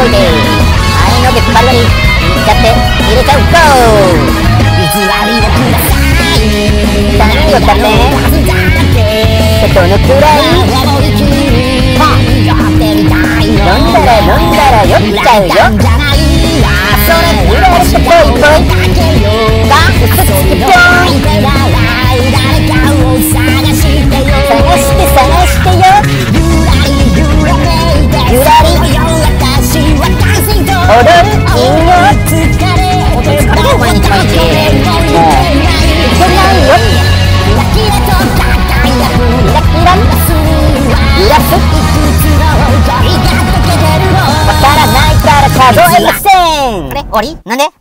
こいのっちゃって入れちゃうゴー！意地悪いのください。よねちょっとのくらい。飲んだら飲んだら酔っちゃうよ。わからないから数えませんあれ終わり？なんで？